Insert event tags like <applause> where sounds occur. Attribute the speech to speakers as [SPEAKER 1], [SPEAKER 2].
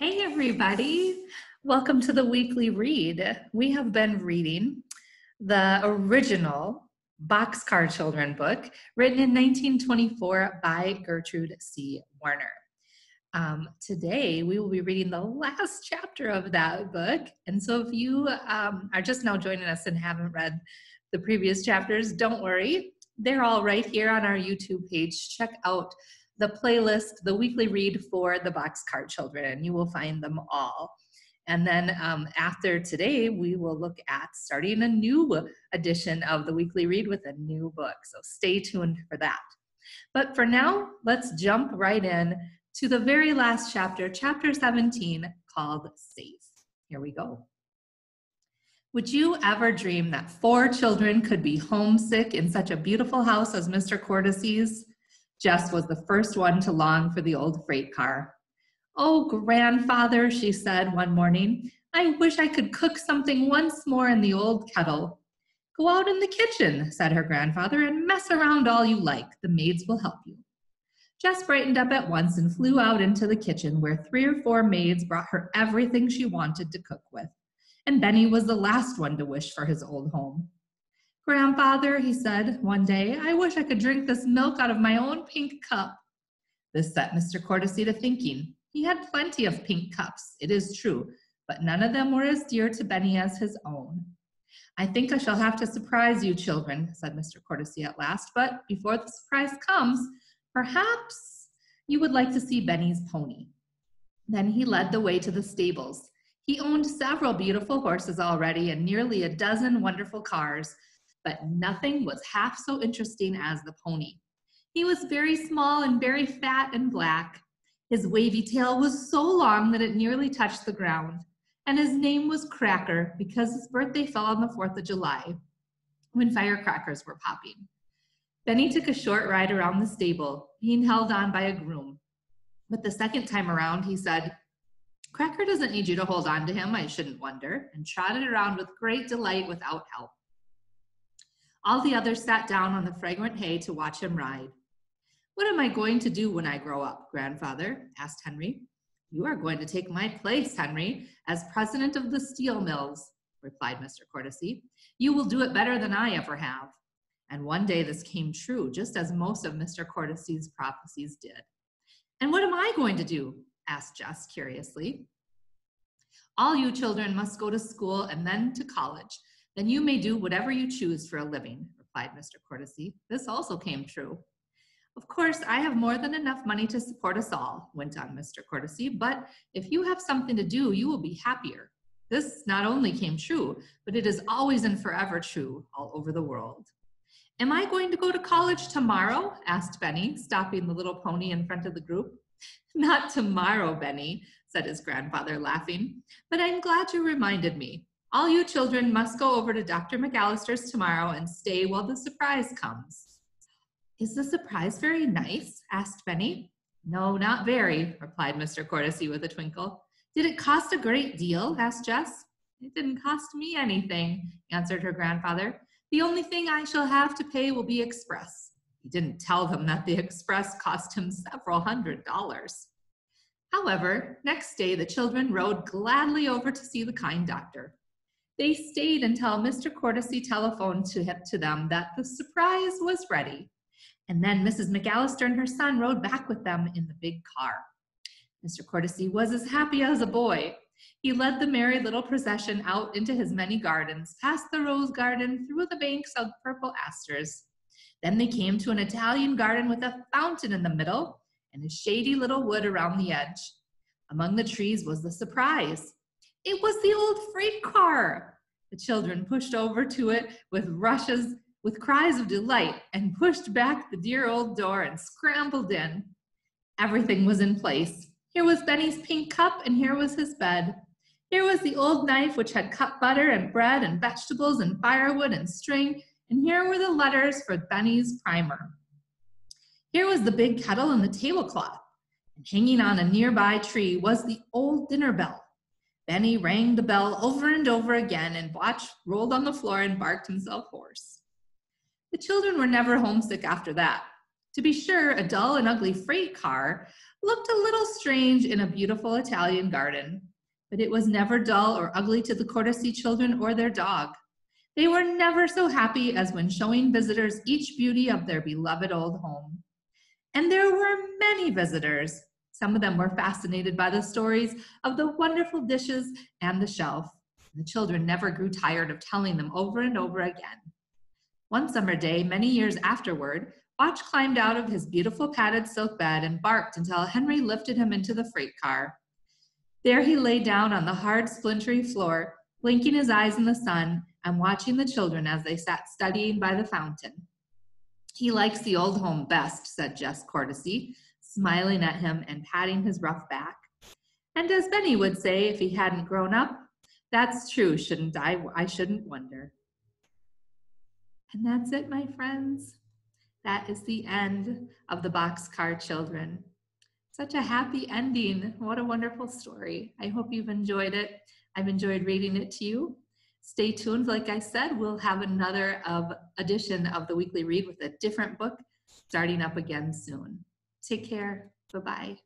[SPEAKER 1] Hey, everybody. Welcome to the weekly read. We have been reading the original Boxcar Children book written in 1924 by Gertrude C. Warner. Um, today, we will be reading the last chapter of that book. And so, if you um, are just now joining us and haven't read the previous chapters, don't worry. They're all right here on our YouTube page. Check out the playlist, the weekly read for the Boxcar Children, you will find them all. And then um, after today, we will look at starting a new edition of the weekly read with a new book. So stay tuned for that. But for now, let's jump right in to the very last chapter, chapter 17, called Safe. Here we go. Would you ever dream that four children could be homesick in such a beautiful house as Mr. Cordyce's? Jess was the first one to long for the old freight car. Oh, grandfather, she said one morning, I wish I could cook something once more in the old kettle. Go out in the kitchen, said her grandfather, and mess around all you like. The maids will help you. Jess brightened up at once and flew out into the kitchen where three or four maids brought her everything she wanted to cook with. And Benny was the last one to wish for his old home. Grandfather, he said one day, I wish I could drink this milk out of my own pink cup. This set Mr. Cordyce to thinking. He had plenty of pink cups, it is true, but none of them were as dear to Benny as his own. I think I shall have to surprise you, children, said Mr. Cordyce at last, but before the surprise comes, perhaps you would like to see Benny's pony. Then he led the way to the stables. He owned several beautiful horses already and nearly a dozen wonderful cars, but nothing was half so interesting as the pony. He was very small and very fat and black. His wavy tail was so long that it nearly touched the ground, and his name was Cracker because his birthday fell on the 4th of July when firecrackers were popping. Benny took a short ride around the stable, being held on by a groom. But the second time around, he said, Cracker doesn't need you to hold on to him, I shouldn't wonder, and trotted around with great delight without help. All the others sat down on the fragrant hay to watch him ride. What am I going to do when I grow up, grandfather? asked Henry. You are going to take my place, Henry, as president of the steel mills, replied Mr. Cordyce. You will do it better than I ever have. And one day this came true, just as most of Mr. Cordyce's prophecies did. And what am I going to do? asked Jess curiously. All you children must go to school and then to college, then you may do whatever you choose for a living, replied Mr. Cordyce. This also came true. Of course, I have more than enough money to support us all, went on Mr. Cordyce, but if you have something to do, you will be happier. This not only came true, but it is always and forever true all over the world. Am I going to go to college tomorrow? asked Benny, stopping the little pony in front of the group. <laughs> Not tomorrow, Benny, said his grandfather, laughing, but I'm glad you reminded me. All you children must go over to Dr. McAllister's tomorrow and stay while the surprise comes. Is the surprise very nice? asked Benny. No, not very, replied Mr. Cordyce with a twinkle. Did it cost a great deal? asked Jess. It didn't cost me anything, answered her grandfather. The only thing I shall have to pay will be express. He didn't tell them that the express cost him several hundred dollars. However, next day the children rode gladly over to see the kind doctor. They stayed until Mr. Cordyce telephoned to, him, to them that the surprise was ready. And then Mrs. McAllister and her son rode back with them in the big car. Mr. Cordyce was as happy as a boy. He led the merry little procession out into his many gardens, past the rose garden, through the banks of purple asters. Then they came to an Italian garden with a fountain in the middle and a shady little wood around the edge. Among the trees was the surprise. It was the old freight car. The children pushed over to it with rushes, with cries of delight, and pushed back the dear old door and scrambled in. Everything was in place. Here was Benny's pink cup, and here was his bed. Here was the old knife which had cut butter and bread and vegetables and firewood and string, and here were the letters for Benny's primer. Here was the big kettle and the tablecloth, and hanging on a nearby tree was the old dinner bell. Benny rang the bell over and over again, and Watch rolled on the floor and barked himself hoarse. The children were never homesick after that. To be sure, a dull and ugly freight car looked a little strange in a beautiful Italian garden, but it was never dull or ugly to the Cordyce children or their dog. They were never so happy as when showing visitors each beauty of their beloved old home. And there were many visitors. Some of them were fascinated by the stories of the wonderful dishes and the shelf. The children never grew tired of telling them over and over again. One summer day, many years afterward, Watch climbed out of his beautiful padded silk bed and barked until Henry lifted him into the freight car. There he lay down on the hard, splintery floor, blinking his eyes in the sun and watching the children as they sat studying by the fountain. He likes the old home best, said Jess Cordyce, smiling at him and patting his rough back. And as Benny would say if he hadn't grown up, that's true, shouldn't I? I shouldn't wonder. And that's it, my friends. That is the end of the Boxcar Children. Such a happy ending. What a wonderful story. I hope you've enjoyed it. I've enjoyed reading it to you. Stay tuned. Like I said, we'll have another of edition of the weekly read with a different book starting up again soon. Take care. Bye-bye.